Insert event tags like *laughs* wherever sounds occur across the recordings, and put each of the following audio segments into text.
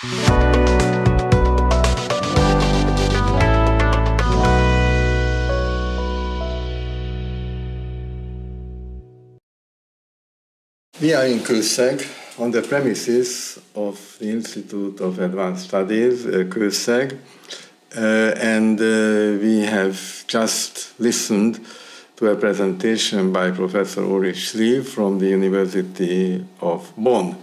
We are in Kőszeg on the premises of the Institute of Advanced Studies, uh, uh, and uh, we have just listened to a presentation by Professor Ulrich Schlie from the University of Bonn.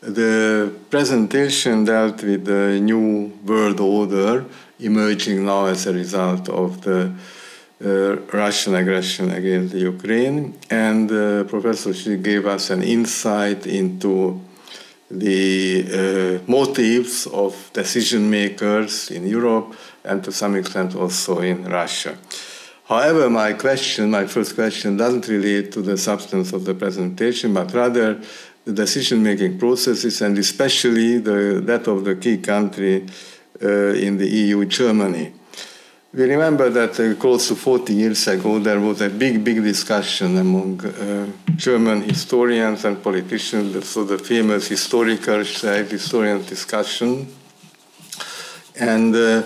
The presentation dealt with the new world order emerging now as a result of the uh, Russian aggression against Ukraine, and uh, Professor Schlie gave us an insight into the uh, motives of decision makers in Europe and to some extent also in Russia. However, my question, my first question, doesn't relate to the substance of the presentation, but rather the decision-making processes and especially the, that of the key country uh, in the EU, Germany. We remember that uh, close to 40 years ago there was a big, big discussion among uh, German historians and politicians, so the famous historical historian discussion. And uh,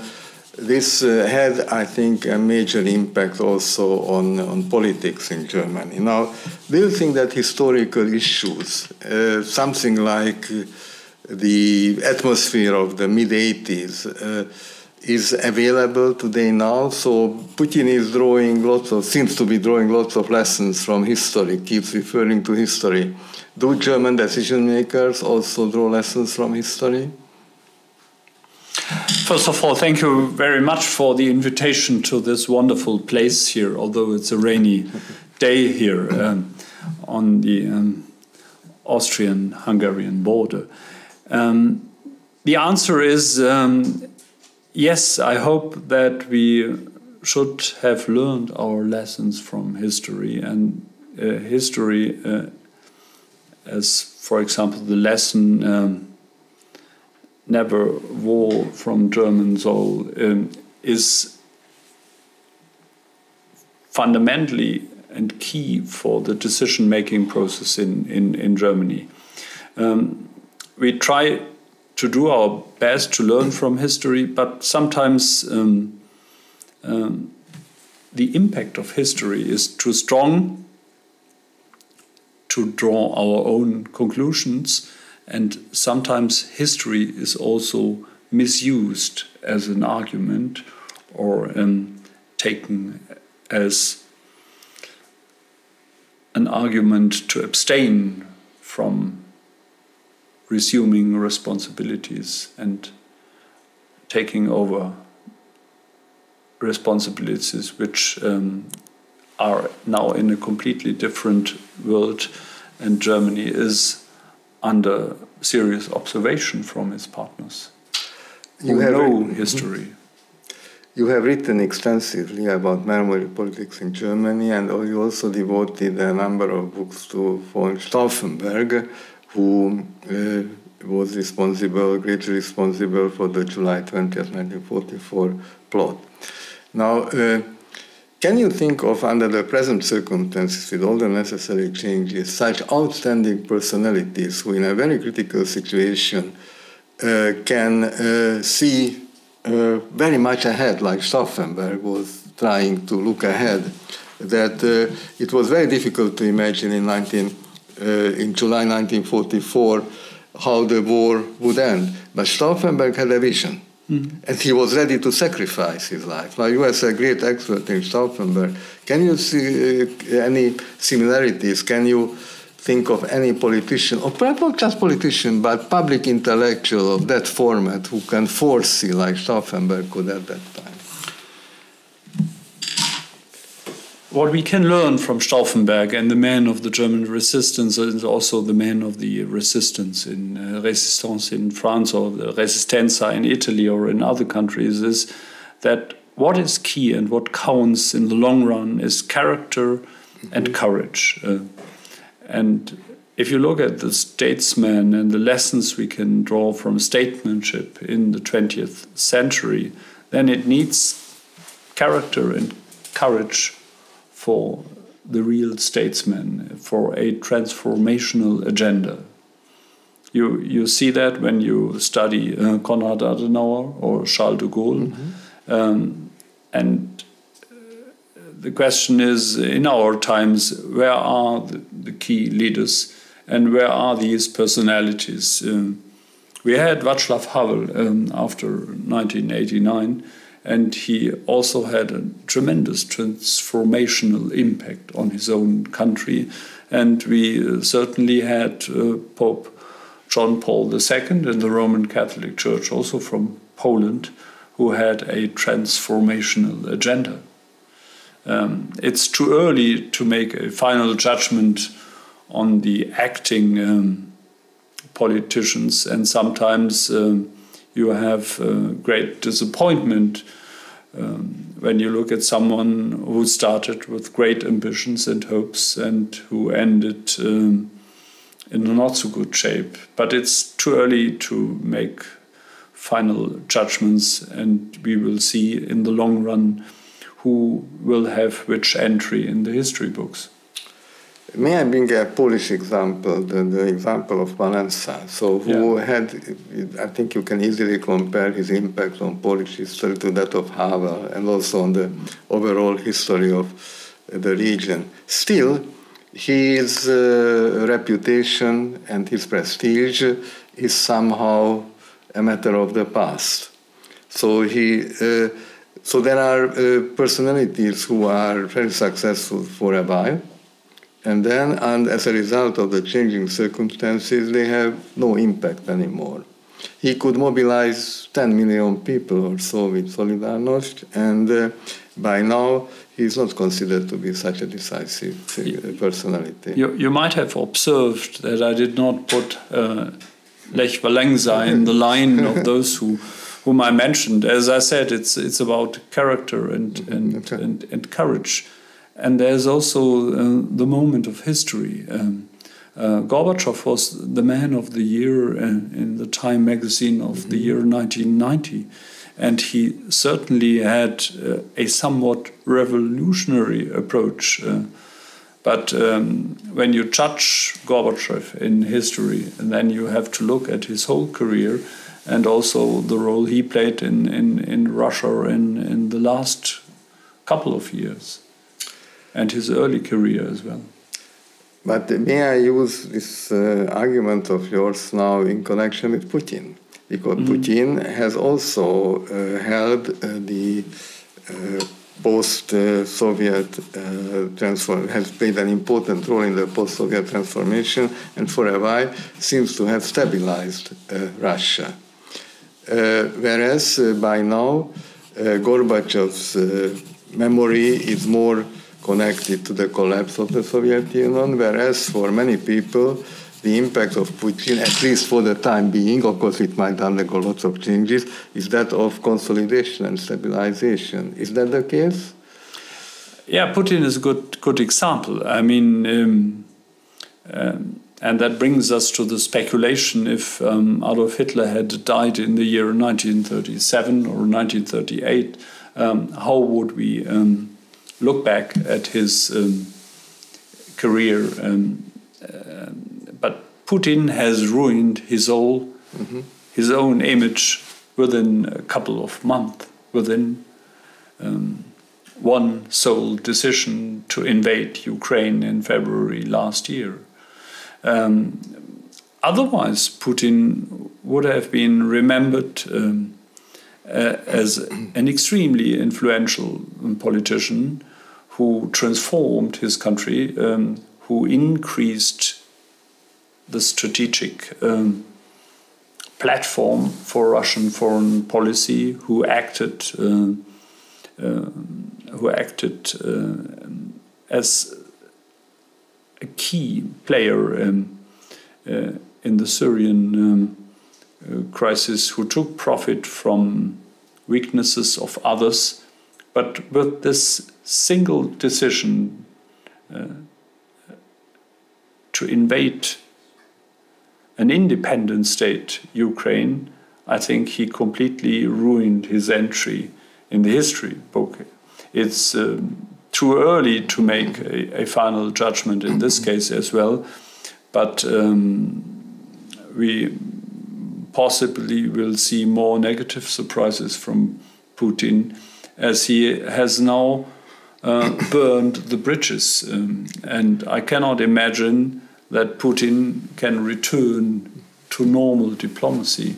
this uh, had, I think, a major impact also on, on politics in Germany. Now, do you think that historical issues, uh, something like the atmosphere of the mid 80s, uh, is available today now? So Putin is drawing lots of, seems to be drawing lots of lessons from history, keeps referring to history. Do German decision makers also draw lessons from history? First of all, thank you very much for the invitation to this wonderful place here, although it's a rainy *laughs* day here um, on the um, Austrian Hungarian border. Um, the answer is um, yes, I hope that we should have learned our lessons from history and uh, history, uh, as for example, the lesson um, never war from German soul um, is fundamentally and key for the decision making process in, in, in Germany. Um, we try to do our best to learn from history, but sometimes um, um, the impact of history is too strong to draw our own conclusions and sometimes history is also misused as an argument or um, taken as an argument to abstain from resuming responsibilities and taking over responsibilities which um, are now in a completely different world. And Germany is under serious observation from his partners you know written, history. You have written extensively about memory politics in Germany, and you also devoted a number of books to von Stauffenberg, who uh, was responsible, greatly responsible for the July 20th, 1944 plot. Now, uh, can you think of, under the present circumstances, with all the necessary changes, such outstanding personalities who, in a very critical situation, uh, can uh, see uh, very much ahead, like Stauffenberg was trying to look ahead? That uh, it was very difficult to imagine in, 19, uh, in July 1944 how the war would end. But Stauffenberg had a vision Mm. And he was ready to sacrifice his life. Now, you as a great expert in Stauffenberg, can you see uh, any similarities? Can you think of any politician, or perhaps not just politician, but public intellectual of that format who can foresee like Stauffenberg could at that time? What we can learn from Stauffenberg and the men of the German resistance and also the men of the resistance in uh, resistance in France or the resistenza in Italy or in other countries is that what is key and what counts in the long run is character and mm-hmm. courage. Uh, and if you look at the statesmen and the lessons we can draw from statesmanship in the 20th century, then it needs character and courage for the real statesman, for a transformational agenda. you you see that when you study uh, Konrad Adenauer or Charles de Gaulle, mm -hmm. um, and the question is in our times where are the, the key leaders and where are these personalities? Um, we had Václav Havel um, after 1989 and he also had a tremendous transformational impact on his own country. And we uh, certainly had uh, Pope John Paul II in the Roman Catholic Church, also from Poland, who had a transformational agenda. Um, it's too early to make a final judgment on the acting um, politicians, and sometimes um, you have great disappointment um, when you look at someone who started with great ambitions and hopes and who ended um, in not so good shape. But it's too early to make final judgments, and we will see in the long run who will have which entry in the history books. May I bring a Polish example, the, the example of Walesa? So, who yeah. had, I think you can easily compare his impact on Polish history to that of Havel and also on the overall history of the region. Still, his uh, reputation and his prestige is somehow a matter of the past. So, he, uh, so there are uh, personalities who are very successful for a while and then, and as a result of the changing circumstances, they have no impact anymore. He could mobilize 10 million people or so with Solidarność, and uh, by now he's not considered to be such a decisive personality. You, you might have observed that I did not put uh, Lech Walesa in the line of *laughs* those who whom I mentioned. As I said, it's it's about character and and, okay. and, and courage. And there's also uh, the moment of history. Um, uh, Gorbachev was the man of the year in, in the Time magazine of mm -hmm. the year 1990. And he certainly had uh, a somewhat revolutionary approach. Uh, but um, when you judge Gorbachev in history, and then you have to look at his whole career and also the role he played in, in, in Russia in, in the last couple of years and his early career as well. But may I use this uh, argument of yours now in connection with Putin? Because mm -hmm. Putin has also uh, held uh, the uh, post-Soviet uh, transform has played an important role in the post-Soviet transformation, and for a while seems to have stabilized uh, Russia. whereas by now, Gorbachev's memory is more connected to the collapse of the Soviet Union, whereas for many people, the impact of Putin, at least for the time being, of course it might undergo lots of changes, is that of consolidation and stabilization. Is that the case? Yeah, Putin is a good good example. I mean, um, um, and that brings us to the speculation if um, Adolf Hitler had died in the year 1937 or 1938, um, how would we um, look back at his um, career. Um, uh, but Putin has ruined his whole, mm -hmm. his own image within a couple of months, within um, one sole decision to invade Ukraine in February last year. Um, otherwise, Putin would have been remembered um, uh, as an extremely influential politician who transformed his country, um, who increased the strategic um, platform for Russian foreign policy, who acted, uh, uh, who acted uh, as a key player um, uh, in the Syrian um, uh, crisis, who took profit from weaknesses of others, but with this single decision uh, to invade an independent state, Ukraine, I think he completely ruined his entry in the history book. It's um, too early to make a, a, final judgment in this case as well, but um, we possibly will see more negative surprises from Putin as he has now uh, burned the bridges. Um, and I cannot imagine that Putin can return to normal diplomacy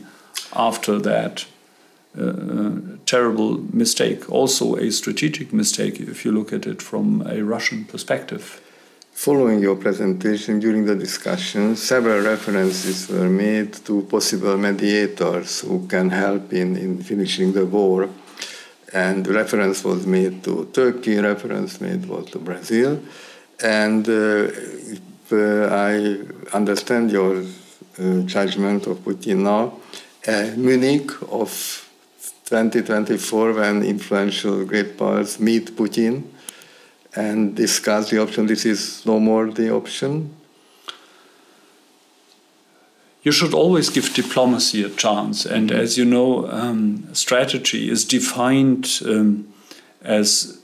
after that uh, terrible mistake, also a strategic mistake if you look at it from a Russian perspective. Following your presentation during the discussion, several references were made to possible mediators who can help in, in finishing the war. And reference was made to Turkey, reference made was to Brazil. And uh, uh, I understand your uh, judgment of Putin now, uh, Munich of 2024, when influential great powers meet Putin, and discuss the option. This is no more the option. You should always give diplomacy a chance. And mm-hmm. as you know, um, strategy is defined um, as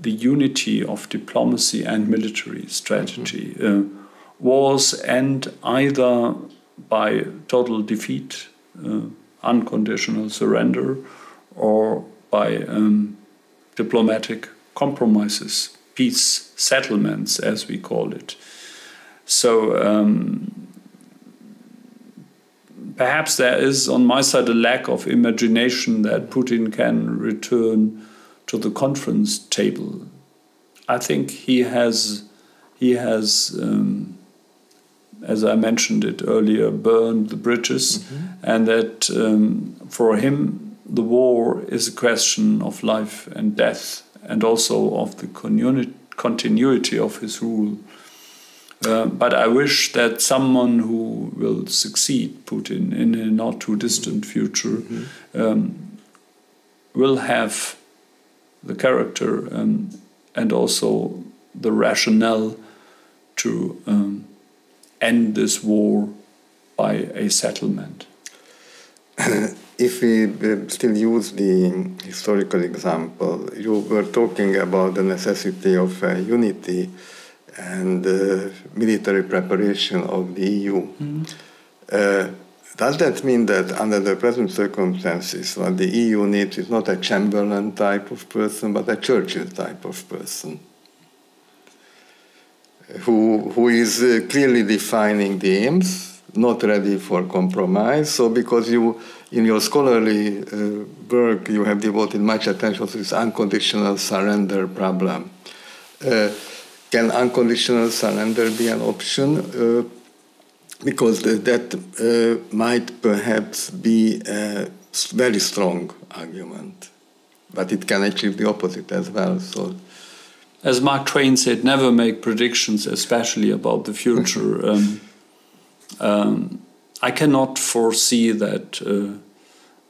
the unity of diplomacy and military strategy. Mm-hmm. Uh, wars end either by total defeat, uh, unconditional surrender, or by um, diplomatic compromises, peace settlements, as we call it. So um, perhaps there is on my side a lack of imagination that Putin can return to the conference table. I think he has he has. Um, as I mentioned it earlier, burned the bridges, mm -hmm. and that um, for him the war is a question of life and death and also of the continuity of his rule. Uh, but I wish that someone who will succeed Putin in a not too distant future mm -hmm. um, will have the character um, and also the rationale to um, end this war by a settlement. *clears throat* if we uh, still use the historical example, you were talking about the necessity of uh, unity and uh, military preparation of the EU. Mm-hmm. Uh, does that mean that under the present circumstances, what the EU needs is not a Chamberlain type of person, but a Churchill type of person? Who, who is uh, clearly defining the aims, not ready for compromise. So, because you in your scholarly uh, work, you have devoted much attention to this unconditional surrender problem. Uh, can unconditional surrender be an option? Uh, because that uh, might perhaps be a very strong argument, but it can achieve the opposite as well. So. As Mark Twain said, never make predictions, especially about the future. *laughs* um, um, I cannot foresee that uh,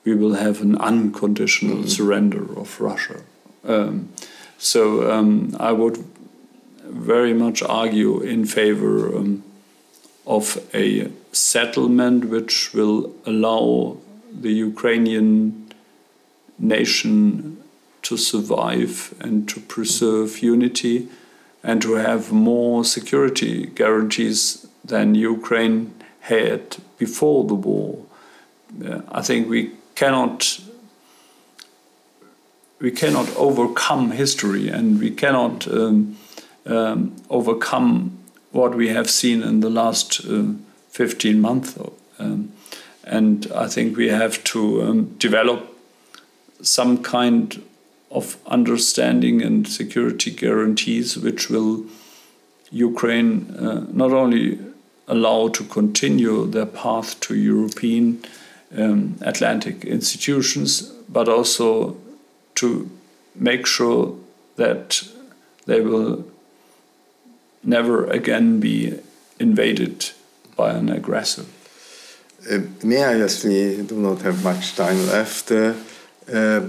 we will have an unconditional mm -hmm. surrender of Russia. Um, so um, I would very much argue in favor um, of a settlement which will allow the Ukrainian nation to survive and to preserve unity and to have more security guarantees than Ukraine had before the war. Uh, I think we cannot we cannot overcome history and we cannot um, um, overcome what we have seen in the last uh, 15 months. Um, and I think we have to um, develop some kind of understanding and security guarantees which will Ukraine uh, not only allow to continue their path to European um, Atlantic institutions, but also to make sure that they will never again be invaded by an aggressor. Uh, may I we do not have much time left, uh, uh,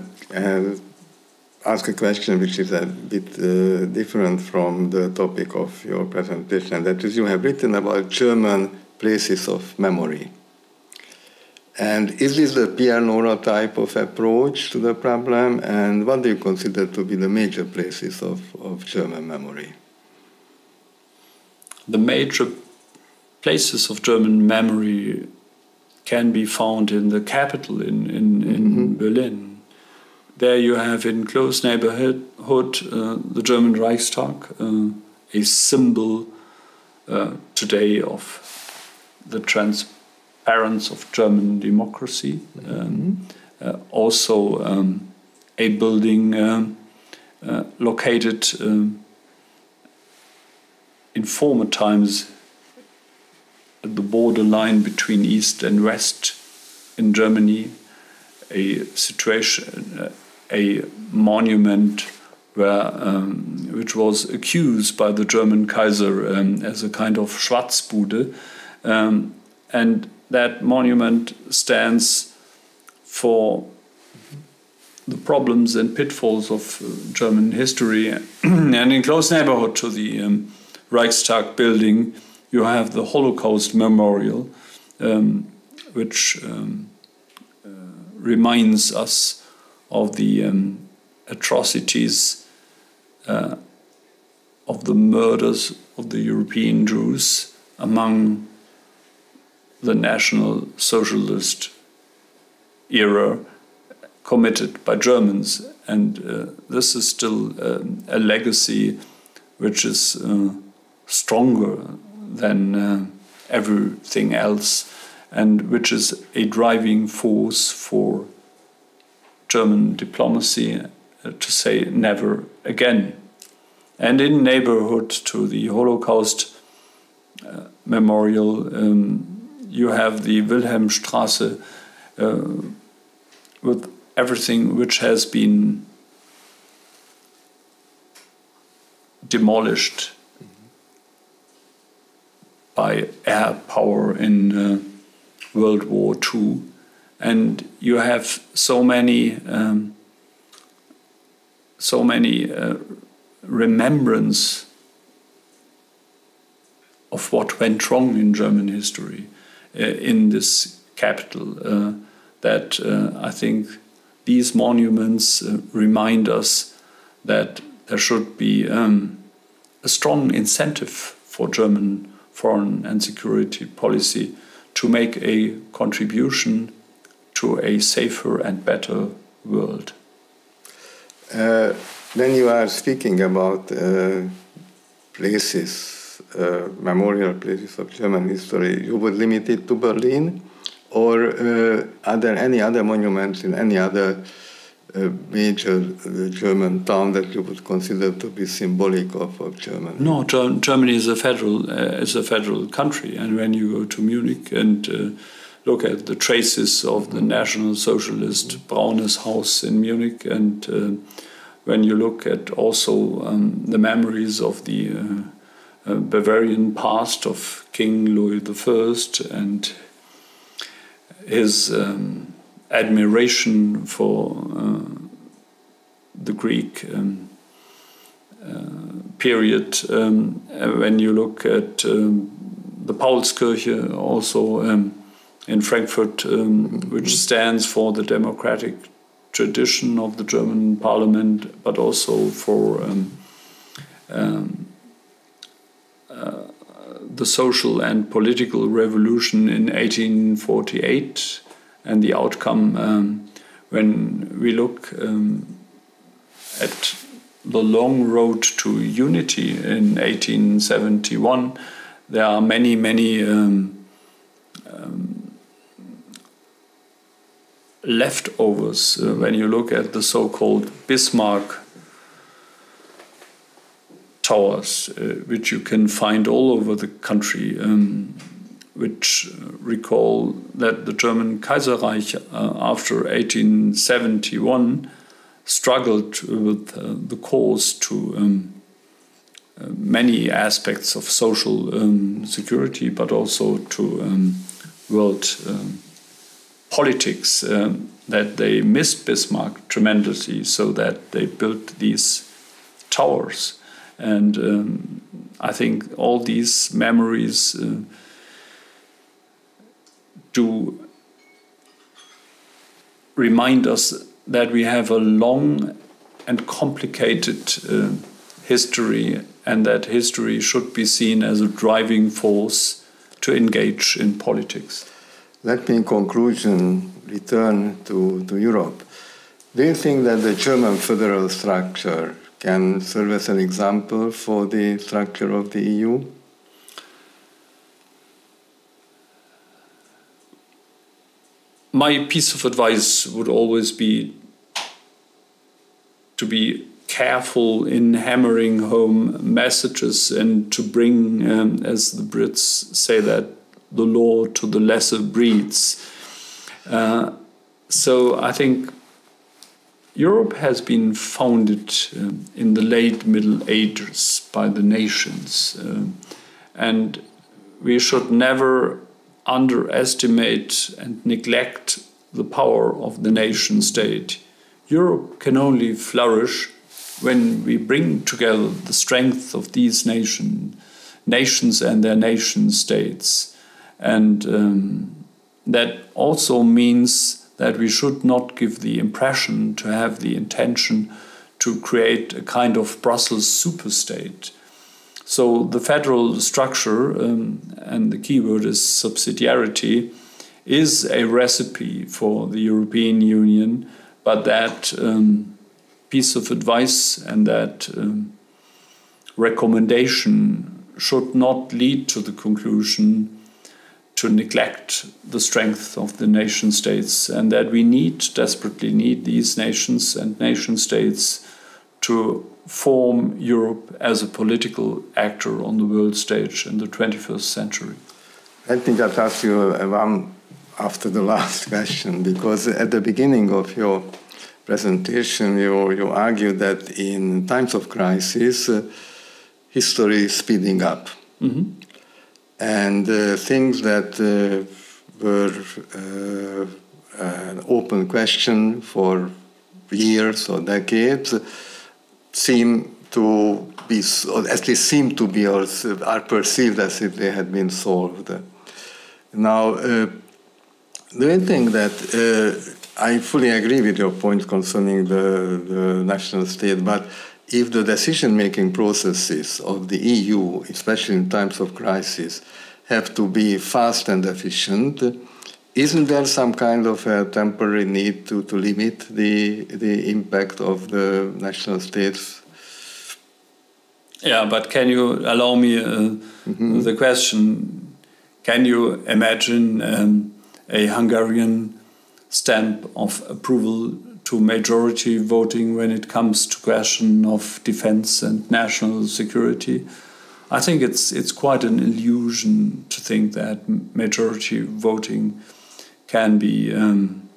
ask a question which is a bit uh, different from the topic of your presentation. That is, you have written about German places of memory. And is this the Pierre Nora type of approach to the problem? And what do you consider to be the major places of, of German memory? The major places of German memory can be found in the capital, in, in, in mm -hmm. Berlin. There you have in close neighborhood uh, the German Reichstag, uh, a symbol uh, today of the transparency of German democracy. Um, uh, also, um, a building um, uh, located um, in former times the borderline between East and West in Germany, a situation, uh, a monument where, um, which was accused by the German Kaiser um, as a kind of Schwarzbude. Um, and that monument stands for the problems and pitfalls of uh, German history. *clears throat* and in close neighborhood to the um, Reichstag building, you have the Holocaust Memorial, um, which um, uh, reminds us of the um, atrocities uh, of the murders of the European Jews among the National Socialist era committed by Germans. And uh, this is still uh, a legacy which is uh, stronger than uh, everything else and which is a driving force for German diplomacy uh, to say never again. And in neighborhood to the Holocaust uh, memorial, um, you have the Wilhelmstrasse uh, with everything which has been demolished by air power in uh, World War II and you have so many um, so many uh, remembrance of what went wrong in German history uh, in this capital uh, that uh, I think these monuments uh, remind us that there should be um, a strong incentive for German foreign and security policy to make a contribution to a safer and better world. Uh, then you are speaking about uh, places, uh, memorial places of German history. You would limit it to Berlin, or uh, are there any other monuments in any other uh, major uh, German town that you would consider to be symbolic of, of Germany? No, Germany is a federal is a federal country, and when you go to Munich and look at the traces of the National Socialist Braunes House in Munich, and uh, when you look at also um, the memories of the uh, uh, Bavarian past of King Louis I and his um, admiration for uh, the Greek um, uh, period, um, when you look at um, the Paulskirche also um, in Frankfurt, um, which stands for the democratic tradition of the German parliament, but also for um, um, uh, the social and political revolution in 1848 and the outcome um, when we look um, at the long road to unity in 1871 there are many many um, leftovers uh, when you look at the so called Bismarck towers, uh, which you can find all over the country, um, which recall that the German Kaiserreich uh, after 1871 struggled with uh, the cause to um, uh, many aspects of social um, security, but also to um, world um, politics um, that they missed Bismarck tremendously, so that they built these towers. And um, I think all these memories do remind us that we have a long and complicated uh, history, and that history should be seen as a driving force to engage in politics. Let me, in conclusion, return to, to Europe. Do you think that the German federal structure can serve as an example for the structure of the EU? My piece of advice would always be to be careful in hammering home messages and to bring, um, as the Brits say that, the law to the lesser breeds. Uh, so I think Europe has been founded um, in the late Middle Ages by the nations, um, and we should never underestimate and neglect the power of the nation state. Europe can only flourish when we bring together the strength of these nation, nations and their nation states. And um, that also means that we should not give the impression to have the intention to create a kind of Brussels superstate. So the federal structure, um, and the keyword is subsidiarity, is a recipe for the European Union, but that um, piece of advice and that um, recommendation should not lead to the conclusion to neglect the strength of the nation states and that we need desperately need these nations and nation states to form Europe as a political actor on the world stage in the 21st century. Let me just ask you one after the last *laughs* question because at the beginning of your presentation you, you argue that in times of crisis uh, history is speeding up. Mm -hmm and uh, things that uh, were uh, an open question for years or decades seem to be, or at least seem to be, or are perceived as if they had been solved. Now, uh, do you think that uh, I fully agree with your point concerning the, the national state, but if the decision making processes of the EU, especially in times of crisis, have to be fast and efficient, isn't there some kind of a temporary need to, to limit the, the impact of the national states? Yeah, but can you allow me uh, mm -hmm. the question? Can you imagine um, a Hungarian stamp of approval to majority voting when it comes to question of defense and national security. I think it's it's quite an illusion to think that majority voting can be um,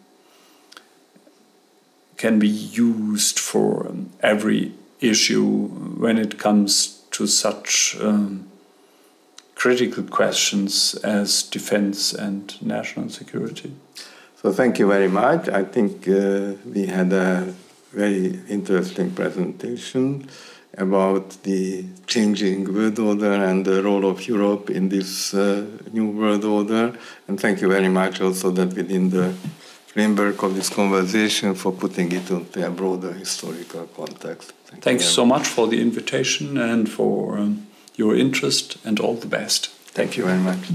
can be used for um, every issue when it comes to such um, critical questions as defense and national security. So thank you very much. I think uh, we had a very interesting presentation about the changing world order and the role of Europe in this uh, new world order. And thank you very much also that within the framework of this conversation for putting it into a broader historical context. Thank Thanks so much for the invitation and for um, your interest and all the best. Thank you very much.